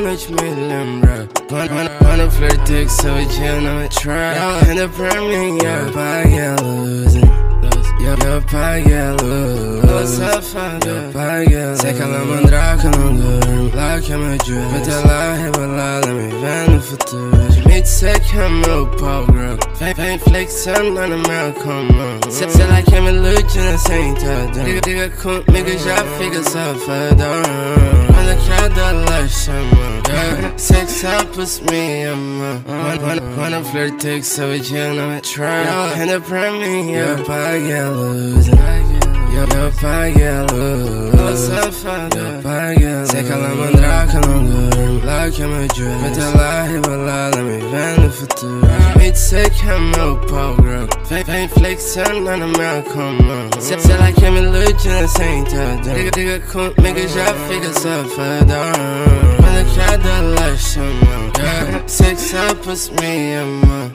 noite me lembra Quando, quando, quando flertei com seu dia não me trai Ainda pra mim eu apaguei a luz Eu, eu apaguei a luz Ô safada, eu apaguei a luz Sei que ela Mandraka não dorme Lá que é meu dia Vai ter lá rebolada me vendo no futuro Me disser que é meu pau, girl Vem, vem flexando na minha cama Se, se ela quer me iludir sentadão Diga, diga comigo já fica safadão Quando cada lá chama yeah. Sex puts me ama Quando, quando, quando eu flertei com seu dia não me try Ainda pra mim eu apaguei a luz eu, eu apaguei a luz Ô safada, eu apaguei a luz Sei que ela Mandraka não dorme Lá que é meu dress. Vai ter lá rebolada me vendo no futuro Me disser que é meu pau, girl Vem, vem flexando na minha cama Se, se ela quer me iludir sentadão Diga, diga comigo já fica safadão Quando cada lá chama yeah. Sex puts me ama